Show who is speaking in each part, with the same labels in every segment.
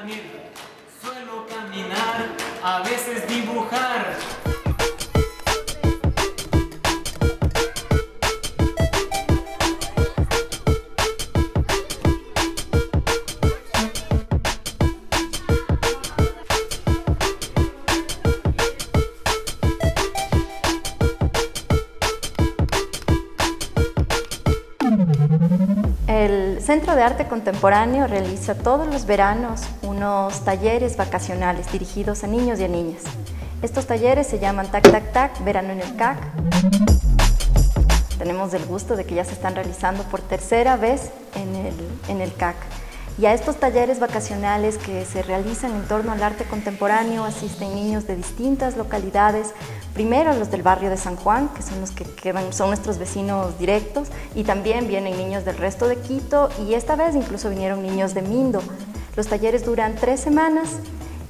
Speaker 1: Suelo caminar, a veces dibujar.
Speaker 2: Centro de Arte Contemporáneo realiza todos los veranos unos talleres vacacionales dirigidos a niños y a niñas. Estos talleres se llaman Tac Tac Tac, Verano en el CAC. Tenemos el gusto de que ya se están realizando por tercera vez en el, en el CAC. Y a estos talleres vacacionales que se realizan en torno al arte contemporáneo asisten niños de distintas localidades, primero los del barrio de San Juan, que son los que quedan, son nuestros vecinos directos, y también vienen niños del resto de Quito, y esta vez incluso vinieron niños de Mindo. Los talleres duran tres semanas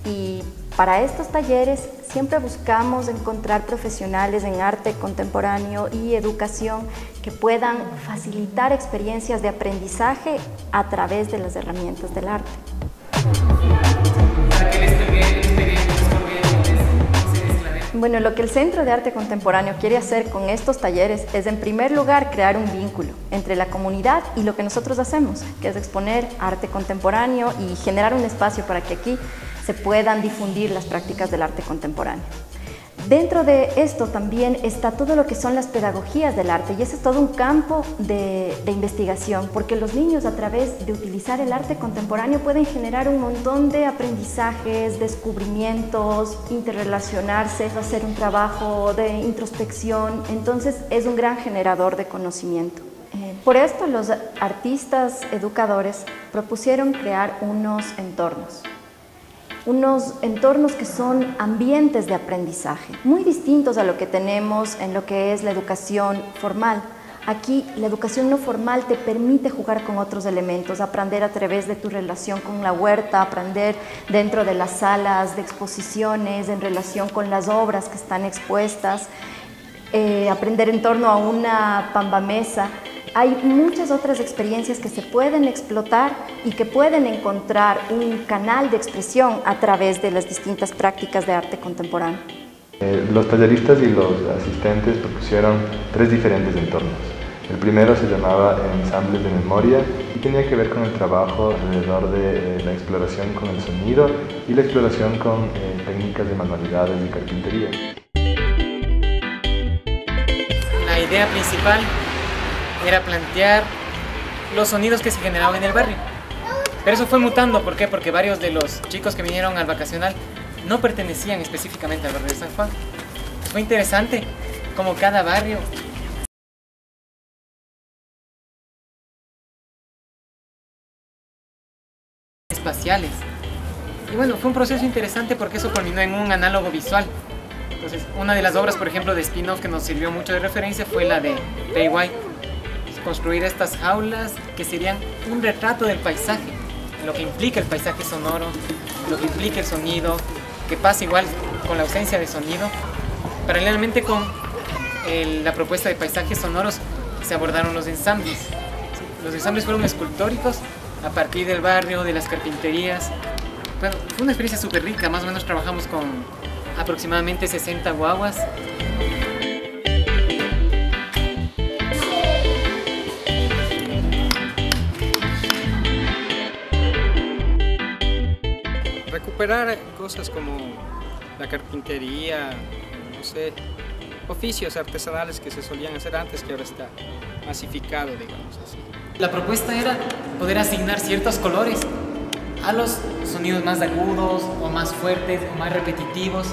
Speaker 2: y para estos talleres siempre buscamos encontrar profesionales en arte contemporáneo y educación que puedan facilitar experiencias de aprendizaje a través de las herramientas del arte. Bueno, lo que el Centro de Arte Contemporáneo quiere hacer con estos talleres es, en primer lugar, crear un vínculo entre la comunidad y lo que nosotros hacemos, que es exponer arte contemporáneo y generar un espacio para que aquí se puedan difundir las prácticas del arte contemporáneo. Dentro de esto también está todo lo que son las pedagogías del arte y ese es todo un campo de, de, investigación porque los niños a través de utilizar el arte contemporáneo pueden generar un montón de aprendizajes, descubrimientos, interrelacionarse, hacer un trabajo de introspección, entonces es un gran generador de conocimiento. Eh, por esto los artistas educadores propusieron crear unos entornos unos entornos que son ambientes de aprendizaje, muy distintos a lo que tenemos en lo que es la educación formal. Aquí la educación no formal te permite jugar con otros elementos, aprender a través de tu relación con la huerta, aprender dentro de las salas de exposiciones, en relación con las obras que están expuestas, eh, aprender en torno a una pambamesa. Hay muchas otras experiencias que se pueden explotar y que pueden encontrar un canal de expresión a través de las distintas prácticas de arte contemporáneo.
Speaker 3: Eh, los talleristas y los asistentes propusieron tres diferentes entornos. El primero se llamaba Ensambles de Memoria y tenía que ver con el trabajo alrededor de eh, la exploración con el sonido y la exploración con eh, técnicas de manualidades y carpintería.
Speaker 1: La idea principal era plantear los sonidos que se generaban en el barrio. Pero eso fue mutando, ¿por qué? Porque varios de los chicos que vinieron al vacacional no pertenecían específicamente al barrio de San Juan. Fue interesante como cada barrio espaciales. Y bueno, fue un proceso interesante porque eso culminó en un análogo visual. Entonces, una de las obras, por ejemplo, de spin-off que nos sirvió mucho de referencia fue la de Pay White. Construir estas jaulas que serían un retrato del paisaje, lo que implica el paisaje sonoro, lo que implica el sonido, que pasa igual con la ausencia de sonido. Paralelamente con el, la propuesta de paisajes sonoros, se abordaron los ensambles. Los ensambles fueron escultóricos a partir del barrio, de las carpinterías. Bueno, fue una experiencia súper rica, más o menos trabajamos con aproximadamente 60 guaguas.
Speaker 4: Recuperar cosas como la carpintería, no sé, oficios artesanales que se solían hacer antes que ahora está masificado, digamos así.
Speaker 1: La propuesta era poder asignar ciertos colores a los sonidos más agudos o más fuertes o más repetitivos.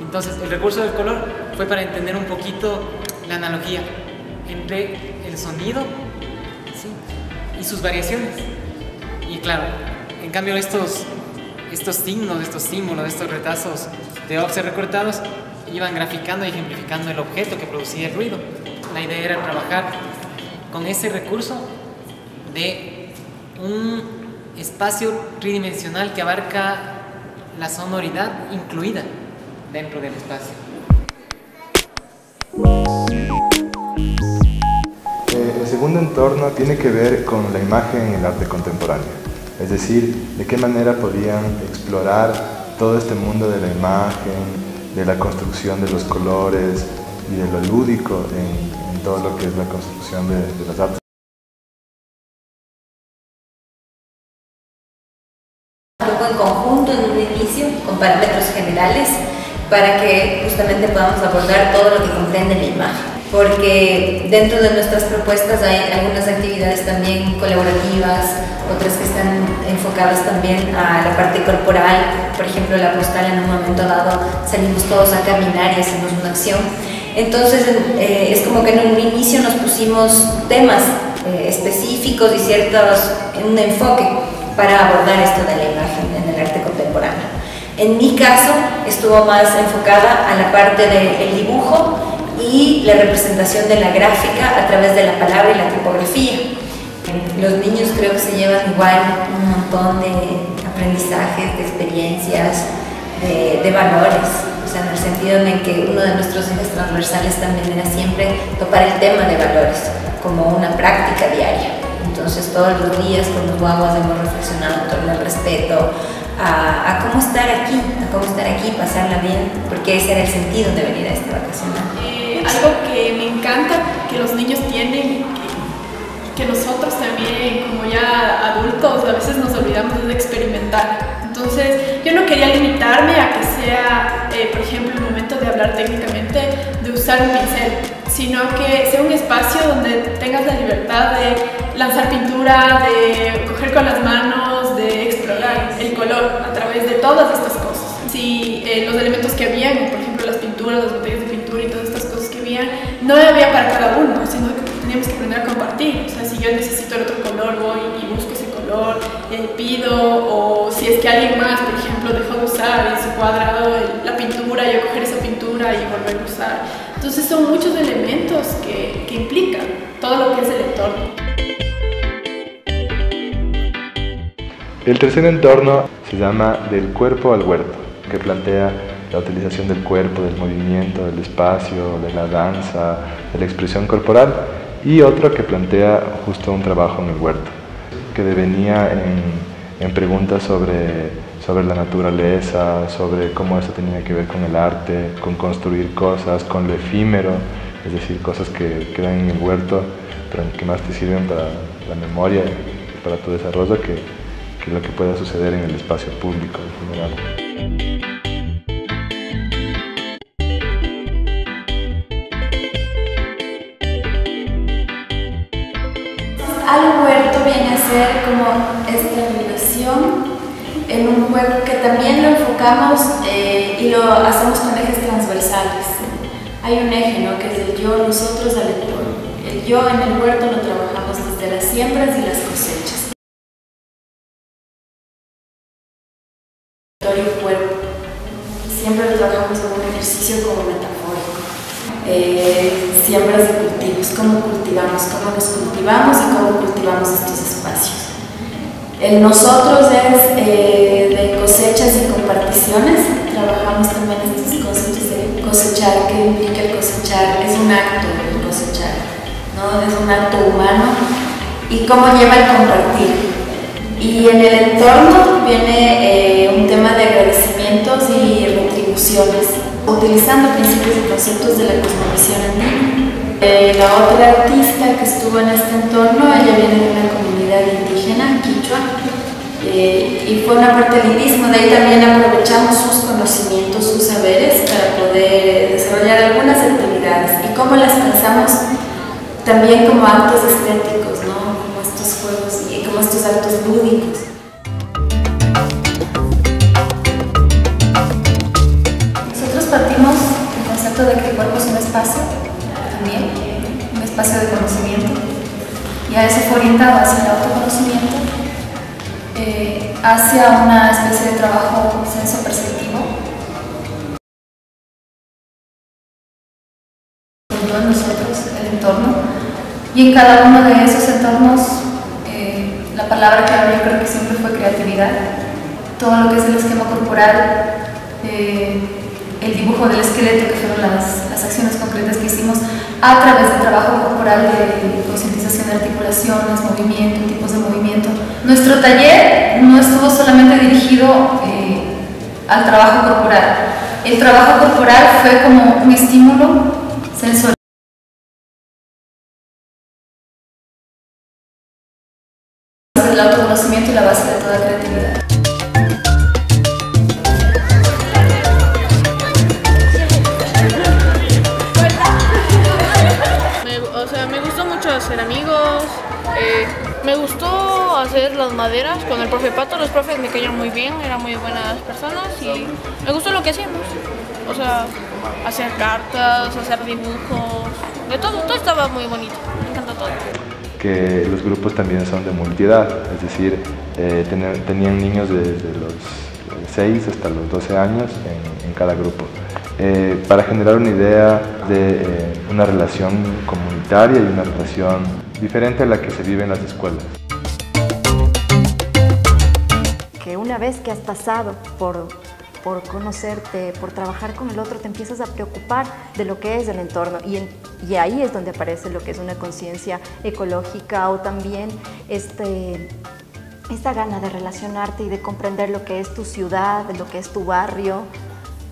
Speaker 1: Entonces el recurso del color fue para entender un poquito la analogía entre el sonido ¿sí? y sus variaciones. Y claro, en cambio estos, estos signos, estos símbolos, estos retazos de offset recortados iban graficando y ejemplificando el objeto que producía el ruido. La idea era trabajar con ese recurso de un espacio tridimensional que abarca la sonoridad incluida dentro del espacio.
Speaker 3: Eh, el segundo entorno tiene que ver con la imagen en el arte contemporáneo. Es decir, de qué manera podían explorar todo este mundo de la imagen, de la construcción de los colores y de lo lúdico en, todo lo que es la construcción de, de las artes.
Speaker 5: en conjunto en un inicio con parámetros generales para que justamente podamos abordar todo lo que comprende la imagen porque dentro de nuestras propuestas hay algunas actividades también colaborativas, otras que están enfocadas también a la parte corporal, por ejemplo la postal en un momento dado salimos todos a caminar y hacemos una acción. Entonces eh, es como que en un inicio nos pusimos temas eh, específicos y ciertos, en un enfoque para abordar esto de la imagen en el arte contemporáneo. En mi caso estuvo más enfocada a la parte del dibujo y la representación de la gráfica a través de la palabra y la tipografía. Los niños creo que se llevan igual un montón de aprendizajes, de experiencias, de, valores, o sea, en el sentido en que uno de nuestros ejes transversales también era siempre topar el tema de valores como una práctica diaria. Entonces todos los días con los guaguas hemos reflexionado en torno al respeto, a, cómo estar aquí, a cómo estar aquí, pasarla bien, porque ese era el sentido de venir a esta vacacional
Speaker 6: algo que me encanta que los niños tienen y que, nosotros también, como ya adultos, a veces nos olvidamos de experimentar. Entonces, yo no quería limitarme a que sea, eh, por ejemplo, el momento de hablar técnicamente, de usar un pincel, sino que sea un espacio donde tengas la libertad de lanzar pintura, de coger con las manos, de explorar el color a través de todas estas cosas. Si eh, los elementos que habían, por ejemplo, las pinturas, las no había para cada uno, sino que teníamos que aprender a compartir. O sea, si yo necesito el otro color, voy y busco ese color, eh, pido, o si es que alguien más, por ejemplo, dejó de usar en su cuadrado la pintura, yo coger esa pintura y volver a usar. Entonces son muchos elementos que, que implican todo lo que es el entorno.
Speaker 3: El tercer entorno se llama del cuerpo al huerto, que plantea la utilización del cuerpo, del movimiento, del espacio, de la danza, de la expresión corporal, y otro que plantea justo un trabajo en el huerto, que devenía en, en preguntas sobre, sobre la naturaleza, sobre cómo eso tenía que ver con el arte, con construir cosas, con lo efímero, es decir, cosas que quedan en el huerto, pero que más te sirven para la memoria para tu desarrollo que, que lo que pueda suceder en el espacio público en general.
Speaker 7: En un juego que también lo enfocamos eh, y lo hacemos con ejes transversales. Hay un eje ¿no? que es el yo, nosotros, al entorno. El yo en el huerto lo trabajamos desde las siembras y las cosechas. El cuerpo. Siempre lo trabajamos como un ejercicio como metafórico. Eh, siembras de cultivos, cómo cultivamos, cómo nos cultivamos y cómo cultivamos estos espacios. El nosotros es eh, de cosechas y comparticiones, trabajamos también estos conceptos de cosechar, qué implica el cosechar, es un acto el cosechar, ¿no? es un acto humano y cómo lleva el compartir. Y en el entorno viene eh, un tema de agradecimientos y retribuciones utilizando principios y conceptos de la cosmovisión andina. Eh, la otra artista que estuvo en este entorno, ella viene de una comunidad indígena, quichua, eh, y fue una parte lindismo, de ahí también aprovechamos sus conocimientos, sus saberes para poder desarrollar algunas actividades y cómo las pensamos también como actos estéticos, ¿no? como estos juegos y como estos actos lúdicos.
Speaker 2: partimos del concepto de que el cuerpo es un espacio también, un espacio de conocimiento, y a eso fue orientado hacia el autoconocimiento, eh, hacia una especie de trabajo senso perceptivo. En nosotros, el entorno, y en cada uno de esos entornos, eh, la palabra que yo creo que siempre fue creatividad, todo lo que es el esquema corporal. Eh, el dibujo del esqueleto, que fueron las, las, acciones concretas que hicimos a través del trabajo corporal de concientización de articulaciones, movimiento, tipos de movimiento. Nuestro taller
Speaker 8: no estuvo solamente dirigido eh, al trabajo corporal. El trabajo corporal fue como un estímulo sensorial. el autoconocimiento y la base de toda creatividad.
Speaker 9: Hacer las maderas con el profe Pato, los profes me caían muy bien, eran muy buenas personas y me gustó lo que hacíamos. O sea, hacer cartas, hacer dibujos, de todo, todo estaba muy bonito, me encantó todo
Speaker 3: que los grupos también son de multiedad, es decir, eh, tenían niños desde los 6 hasta los 12 años en, cada grupo, eh, para generar una idea de eh, una relación comunitaria y una relación diferente a la que se vive en las escuelas.
Speaker 2: Una vez que has pasado por por conocerte, por trabajar con el otro, te empiezas a preocupar de lo que es el entorno y, y ahí es donde aparece lo que es una conciencia ecológica o también este, esta gana de relacionarte y de comprender lo que es tu ciudad, lo que es tu barrio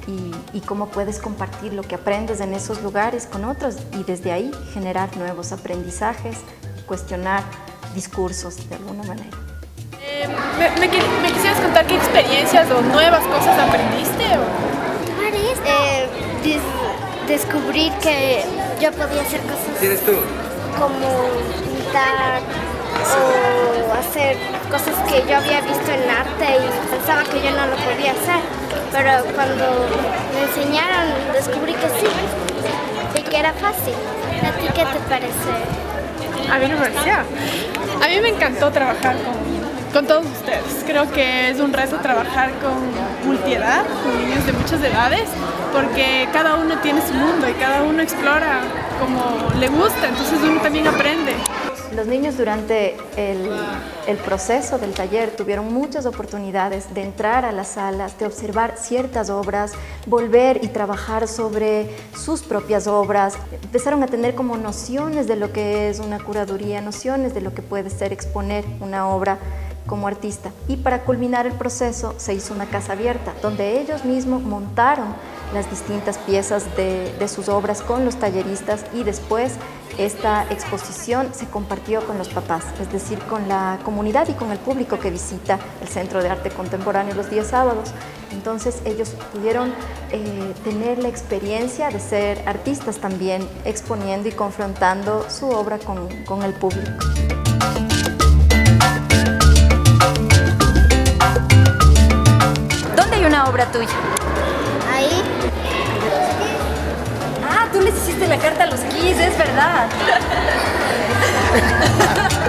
Speaker 2: y, y cómo puedes compartir lo que aprendes en esos lugares con otros y desde ahí generar nuevos aprendizajes, cuestionar discursos de alguna manera.
Speaker 6: Eh, me, quisieras contar qué experiencias o nuevas cosas aprendiste?
Speaker 10: Eh, descubrir que yo podía hacer cosas
Speaker 4: tú?
Speaker 10: como pintar o hacer cosas que yo había visto en arte y pensaba que yo no lo podía hacer. Pero cuando me enseñaron descubrí que sí y que era fácil. ¿A ti qué te parece?
Speaker 6: A mí no me parecía. A mí me encantó trabajar con con todos ustedes. Creo que es un reto trabajar con multiedad, con niños de muchas edades, porque cada uno tiene su mundo y cada uno explora como le gusta, entonces uno también aprende.
Speaker 2: Los niños durante el, el, proceso del taller tuvieron muchas oportunidades de entrar a las salas, de observar ciertas obras, volver y trabajar sobre sus propias obras. Empezaron a tener como nociones de lo que es una curaduría, nociones de lo que puede ser exponer una obra como artista. Y para culminar el proceso se hizo una casa abierta, donde ellos mismos montaron las distintas piezas de, sus obras con los talleristas y después esta exposición se compartió con los papás, es decir, con la comunidad y con el público que visita el Centro de Arte Contemporáneo los días sábados. Entonces ellos pudieron eh, tener la experiencia de ser artistas también, exponiendo y confrontando su obra con, con el público. Una obra tuya?
Speaker 10: Ahí.
Speaker 2: Ah, tú les hiciste la carta a los Kiss, es verdad.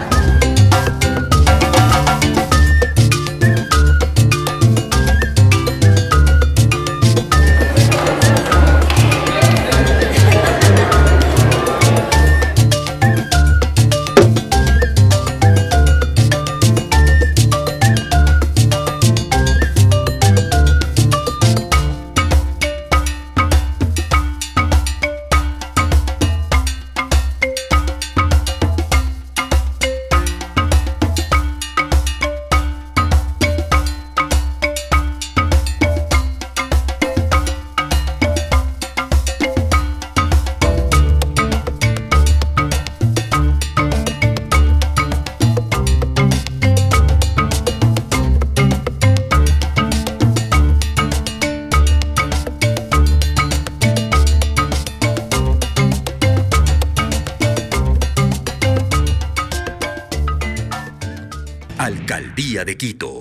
Speaker 11: Quito.